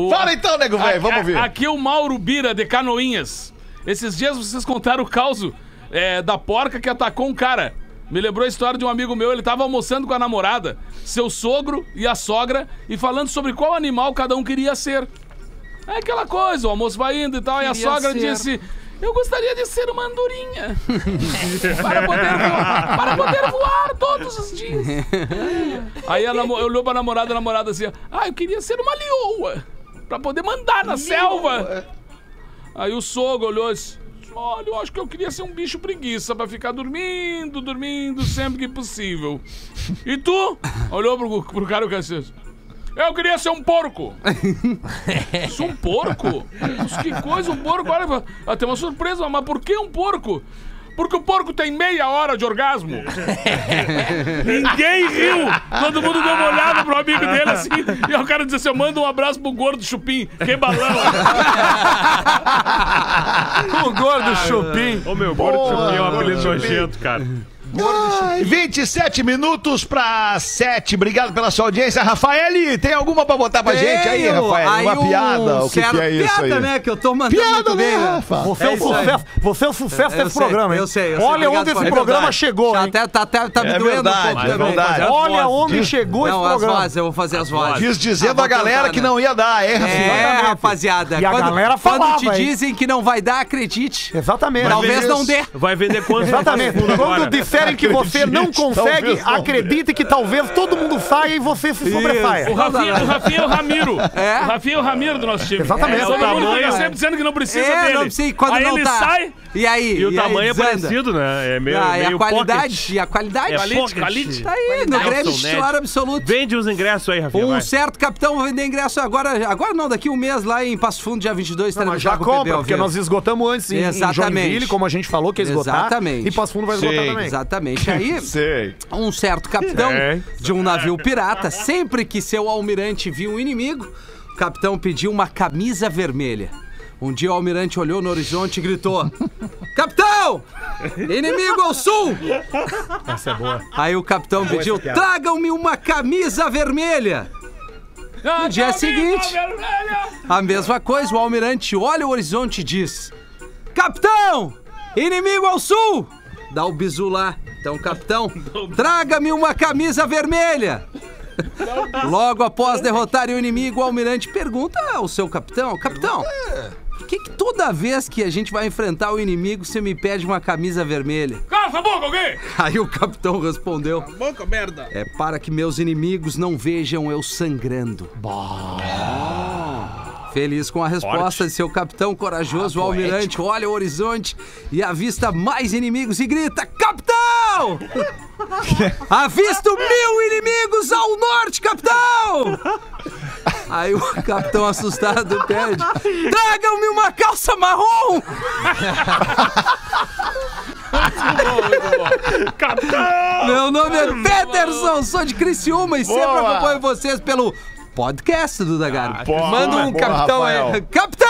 Fala então, nego velho, vamos ver. Aqui é o Mauro Bira, de Canoinhas. Esses dias vocês contaram o caos é, da porca que atacou um cara. Me lembrou a história de um amigo meu, ele tava almoçando com a namorada, seu sogro e a sogra, e falando sobre qual animal cada um queria ser. É aquela coisa, o almoço vai indo e tal, e a Queria sogra ser. disse... Eu gostaria de ser uma andorinha. para, poder voar, para poder voar todos os dias. Aí ela olhou pra namorada, a namorada assim, ah, eu queria ser uma leoa. Pra poder mandar na selva. Aí o sogro olhou e disse, olha, eu acho que eu queria ser um bicho preguiça pra ficar dormindo, dormindo sempre que possível. E tu? Olhou pro, pro cara e o disse, eu queria ser um porco. Isso, um porco? Mas que coisa, um porco. Olha, tem uma surpresa, mas por que um porco? Porque o porco tem meia hora de orgasmo. Ninguém riu. Todo mundo deu uma olhada pro amigo dele assim. E o cara disse assim: manda um abraço pro gordo chupim. Que balão. O gordo chupim. Ô meu, gordo chupim é um apelido nojento, cara. Ai, 27 minutos pra 7. Obrigado pela sua audiência. Rafael, tem alguma pra botar pra gente aí, Tenho. Rafael? Aí uma um piada? O que, que é isso piada, aí? né? Que eu tô mandando Piada, muito bem, né, né? Rafa? Você é, o É aí. sucesso, você é o sucesso Eu desse sei, programa, hein? eu sei, eu sei. Olha onde esse programa chegou, hein? até, tá, até, tá me É doendo verdade, um pouco é também. verdade. Olha onde chegou esse Não, programa. vozes, eu vou fazer as vozes. Diz dizendo Ah, a galera que né? não ia dar, é? É, rapaziada. E a quando, galera quando falava, te hein? dizem que não vai dar, acredite. Exatamente. Talvez não dê. Vai vender quantos Exatamente. Quando agora? Disserem que você não consegue, acredite que talvez todo mundo saia e você se sobressaia. O Rafinha, o Rafinha é o Ramiro. É? O Rafinha é o Ramiro do nosso time. Exatamente. É, É, o tamanho- fica sempre dizendo que não precisa É, dele. não sei quando Aí não ele tá. sai. E aí? E o aí tamanho é desanda. parecido, né? É meio, Ah, e meio a qualidade. pocket. E a qualidade. É Qualite, pocket. qualite. Tá aí, no Ned. titular absoluto. Vende os ingressos aí, Rafinha. Um vai. certo capitão vai vender ingresso agora, agora não, daqui um mês lá em Passo Fundo, dia 22, Não, mas já compra, porque nós esgotamos antes em, em Exatamente. Joinville, como a gente falou que ia esgotar. Exatamente. E Passo Fundo vai esgotar Sim. também. Exatamente. Aí, Sei. um certo capitão É. de um navio pirata, sempre que seu almirante viu um inimigo, o capitão pediu uma camisa vermelha. Um dia o almirante olhou no horizonte e gritou: Capitão! Inimigo ao sul! Essa é boa. Aí o capitão pediu. Tragam-me uma camisa vermelha! No dia seguinte, a mesma coisa, o almirante olha o horizonte e diz: Capitão! Inimigo ao sul! Dá o bizu lá. Então, capitão, traga-me uma camisa vermelha! Logo após derrotarem o inimigo, o almirante pergunta ao seu capitão: Capitão, por que, que toda vez que a gente vai enfrentar o inimigo você me pede uma camisa vermelha? Cala a boca, alguém! Aí o capitão respondeu: Boca, merda! É para que meus inimigos não vejam eu sangrando. Feliz com a resposta de seu capitão corajoso, o almirante olha o horizonte e avista mais inimigos e grita: Capitão! Avisto mil inimigos ao norte, capitão! Aí o capitão assustado pede: Tragam-me uma calça marrom! Meu nome é Peterson, sou de Criciúma e sempre Boa. acompanho vocês pelo podcast do Dagar. boa, Manda um boa, capitão aí. Capitão!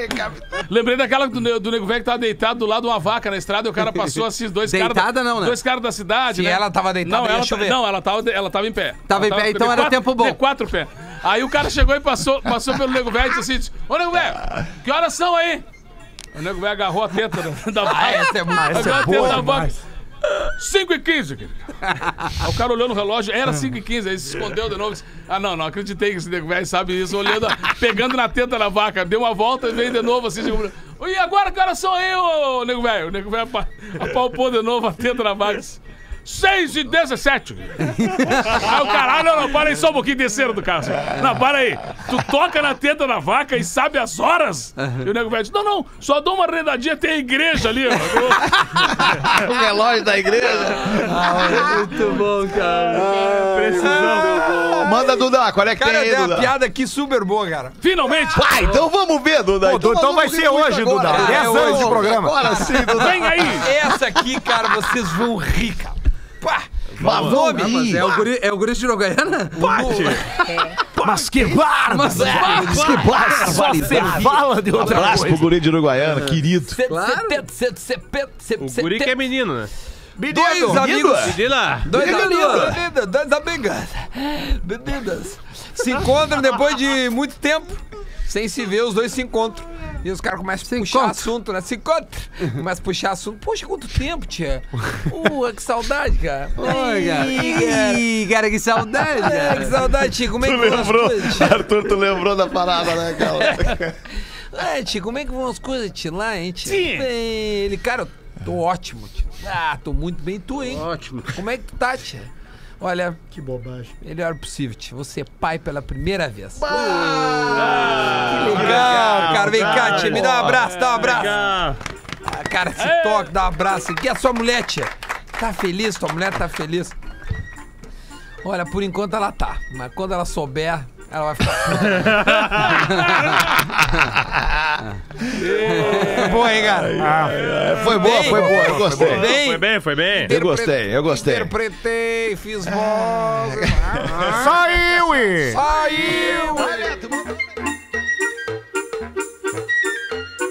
Ei, capitão. Lembrei daquela do, do nego velho que tava deitado do lado de uma vaca na estrada e o cara passou assim, dois caras. Deitada da- não, né? Dois caras da cidade, Se né? ela tava deitada, não, ia ela, chover. Não, ela tava, ela tava em pé. Tava Ela em pé, então era quatro- tempo bom. De quatro pé. Aí o cara chegou e passou, passou pelo nego velho e disse assim: Ô nego velho, que horas são aí? O nego velho agarrou a teta da, da vaca. essa é muito- agarrou essa é a teta da vaca. Demais. 5 e 15, querido. O cara olhou no relógio, era 5 e 15, aí se escondeu de novo. Disse, ah, não, não acreditei que esse nego velho sabe isso. Olhando, pegando na teta da vaca, deu uma volta e veio de novo assim. Tipo, e agora são aí, ô nego velho? O nego velho apa- apalpou de novo a teta da vaca. disse, 6 e 17. Aí o caralho, não, não, para aí só um pouquinho terceiro do caso. Não, para aí. Tu toca na teta da vaca e sabe as horas? E o nego velho diz, não, não, só dou uma redadinha, tem a igreja ali. ó. O relógio da igreja. Muito bom, cara. Manda, Duda, qual é que Cara, tem aí, uma Duda? piada aqui super boa, cara. Finalmente, Ah, então vamos ver, Duda. Pô, então nós vai ser hoje, agora. Duda. É, 10 é anos de hoje. programa. Agora sim, Duda. vem aí. Essa aqui, cara, vocês vão rir, cara. Pá! Mas vamos Mas é o guri, é o guri de Uruguaiana? Mas que barba! Mas, que barba! Só você fala de outra Abraço pro coisa. guri de Uruguaiana, querido. Claro. O guri que é menino, né? Dois amigos. Menina! Dois amigos. Meninas, dois amigas. Meninas. Se encontram depois de muito tempo. Sem se ver, os dois se encontram. E os caras começam a puxar encontram. assunto, né? Se encontram. Começa a puxar assunto. Poxa, quanto tempo, tia. Uh, que saudade, cara. Oi, cara. Ih, cara, que saudade, É, que cara. saudade, tia. Como é Tu que vão as lembrou? coisas, tia? Arthur, tu lembrou da parada, né, cara? É, tia, como é que vão as coisas, tia, lá, hein, tia? Sim. Bem, ele, cara, eu tô ótimo, tia. Ah, tô muito bem, tu, hein? Ótimo. Como é que tu tá, tia? Olha, Que bobagem. melhor possível, tia. Você é pai pela primeira vez. Ah, que legal, cara. Vem cá, tia. Me dá um abraço, dá um abraço. Legal. Ah, cara, se toque, dá um abraço. E a sua mulher, tia? Tá feliz? Tua mulher tá feliz? Olha, por enquanto ela tá. Mas quando ela souber, ela vai ficar. Boa, hein, cara? Foi boa, foi boa, eu gostei. Bem, Foi bem, foi bem. Eu gostei, eu gostei. Interpretei, fiz voz. Saiu, e... Saiu!